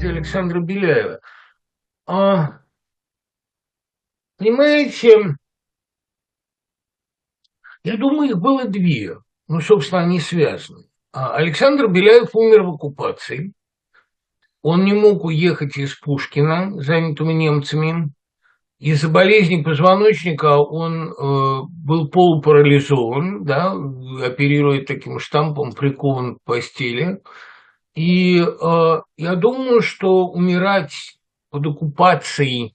трагедии Александра Беляева. А, понимаете, я думаю, их было две. Ну, собственно, они связаны. А Александр Беляев умер в оккупации. Он не мог уехать из Пушкина, занятого немцами. Из-за болезни позвоночника он э, был полупарализован, да, оперируя таким штампом, прикован к постели. И э, я думаю, что умирать под оккупацией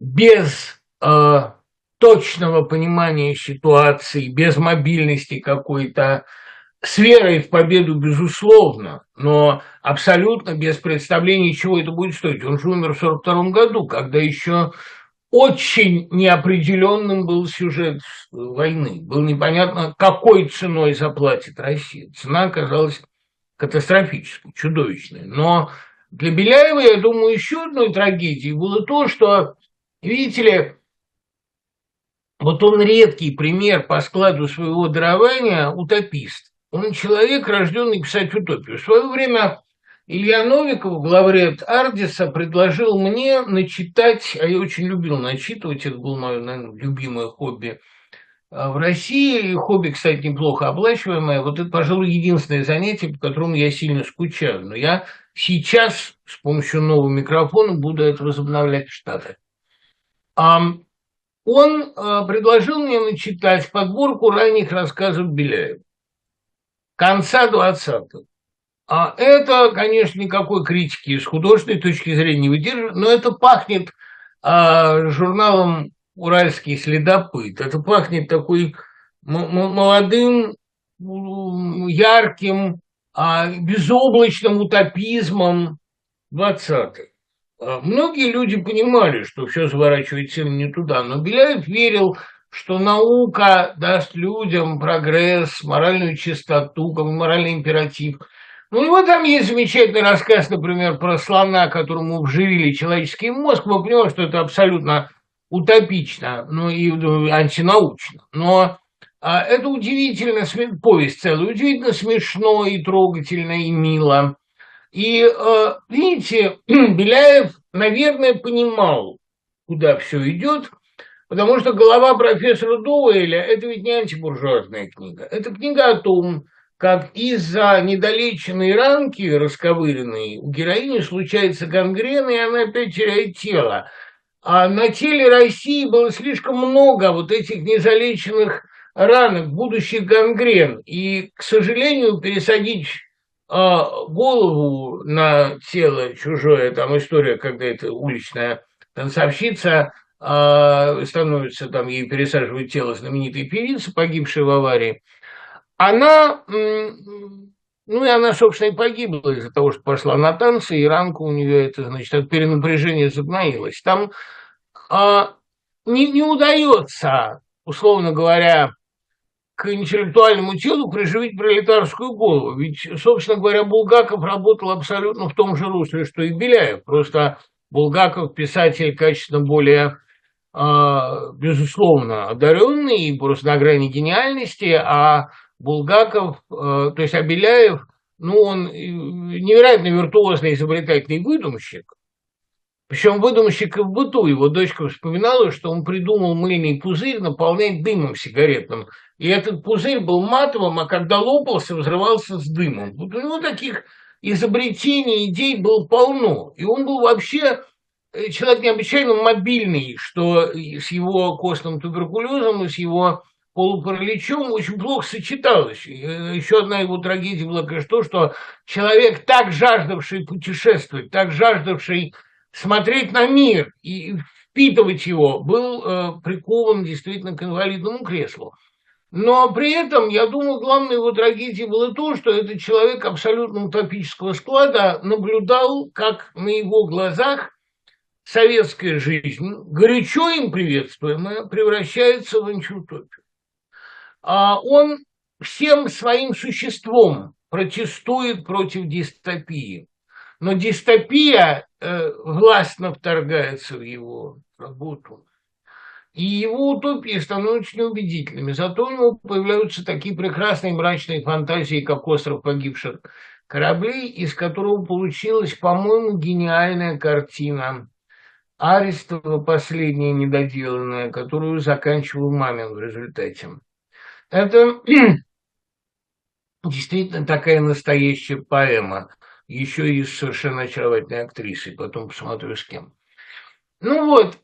без э, точного понимания ситуации, без мобильности какой-то, с верой в победу, безусловно, но абсолютно без представления, чего это будет стоить. Он же умер в 1942 году, когда еще очень неопределенным был сюжет войны. Было непонятно, какой ценой заплатит Россия. Цена оказалась катастрофической, чудовищной. Но для Беляева, я думаю, еще одной трагедией было то, что, видите ли, вот он редкий пример по складу своего дарования утопист. Он человек, рожденный писать утопию. В свое время Илья Новиков, главред Ардиса, предложил мне начитать, а я очень любил начитывать, это было мое, наверное, любимое хобби в России. Хобби, кстати, неплохо оплачиваемое. Вот это, пожалуй, единственное занятие, по которому я сильно скучаю. Но я сейчас с помощью нового микрофона буду это возобновлять в Штатах. Он а, предложил мне начитать подборку ранних рассказов Беляева конца 20-х. А это, конечно, никакой критики с художественной точки зрения не выдерживает, но это пахнет а, журналом «Уральский следопыт». Это пахнет такой молодым, ярким, а, безоблачным утопизмом 20-х. А, многие люди понимали, что все заворачивается не туда, но Беляев верил что наука даст людям прогресс, моральную чистоту, как моральный императив. Ну и вот там есть замечательный рассказ, например, про слона, которому вживили человеческий мозг. Мы понимаем, что это абсолютно утопично, ну и ну, антинаучно. Но а, это удивительно, повесть целая, удивительно смешно и трогательно и мило. И, а, видите, Беляев, наверное, понимал, куда все идет – Потому что голова профессора Дуэля – это ведь не антибуржуазная книга. Это книга о том, как из-за недолеченной ранки расковыренной у героини случается гангрена, и она опять теряет тело. А на теле России было слишком много вот этих незалеченных ранок, будущих гангрен. И, к сожалению, пересадить а, голову на тело чужое, там история, когда это уличная танцовщица а, становится там, ей пересаживают тело знаменитой певицы, погибшей в аварии, она, ну и она, собственно, и погибла из-за того, что пошла на танцы, и ранка у нее, это, значит, от перенапряжения загноилась. Там а, не, не удается, условно говоря, к интеллектуальному телу приживить пролетарскую голову. Ведь, собственно говоря, Булгаков работал абсолютно в том же русле, что и Беляев. Просто Булгаков писатель качественно более а, безусловно, одаренный и просто на грани гениальности, а Булгаков, э, то есть Абеляев, ну, он невероятно виртуозный изобретательный выдумщик, причем выдумщик и в быту. Его дочка вспоминала, что он придумал мыльный пузырь наполнять дымом сигаретным. И этот пузырь был матовым, а когда лопался, взрывался с дымом. Вот у него таких изобретений, идей было полно. И он был вообще Э, человек необычайно мобильный, что с его костным туберкулезом и с его полупараличом очень плохо сочеталось. Э, еще одна его трагедия была, конечно, то, что человек, так жаждавший путешествовать, так жаждавший смотреть на мир и впитывать его, был э, прикован действительно к инвалидному креслу. Но при этом, я думаю, главной его трагедией было то, что этот человек абсолютно утопического склада наблюдал, как на его глазах советская жизнь, горячо им приветствуемая, превращается в антиутопию. А он всем своим существом протестует против дистопии. Но дистопия э, властно вторгается в его работу. И его утопии становятся неубедительными. Зато у него появляются такие прекрасные мрачные фантазии, как «Остров погибших кораблей, из которого получилась, по-моему, гениальная картина Арестова, последняя недоделанная, которую заканчивал Мамин в результате. Это действительно такая настоящая поэма, еще и совершенно очаровательной актрисой, потом посмотрю с кем. Ну вот,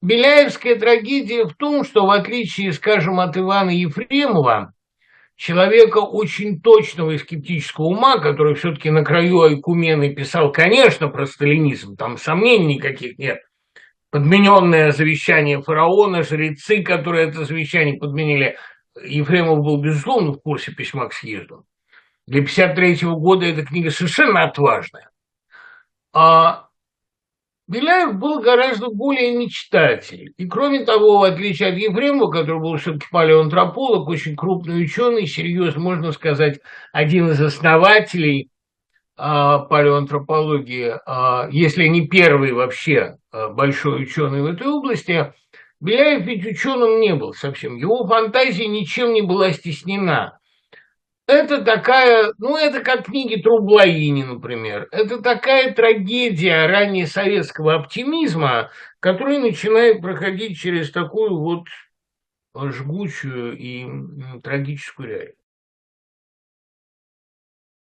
Беляевская трагедия в том, что в отличие, скажем, от Ивана Ефремова, человека очень точного и скептического ума, который все-таки на краю Айкумены писал, конечно, про сталинизм, там сомнений никаких нет, подмененное завещание фараона, жрецы, которые это завещание подменили, Ефремов был, безусловно, в курсе письма к съезду. Для 1953 года эта книга совершенно отважная. А Беляев был гораздо более мечтатель. И кроме того, в отличие от Ефремова, который был все-таки палеоантрополог, очень крупный ученый, серьезно, можно сказать, один из основателей а, палеоантропологии, а, если не первый вообще а, большой ученый в этой области, Беляев ведь ученым не был совсем. Его фантазия ничем не была стеснена. Это такая, ну, это как книги Трублаини, например. Это такая трагедия раннесоветского оптимизма, который начинает проходить через такую вот жгучую и трагическую реальность.